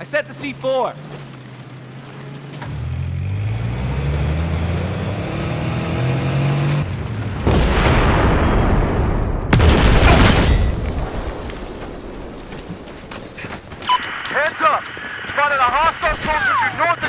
I set the C4. Hands up! Spotted a hostile soldier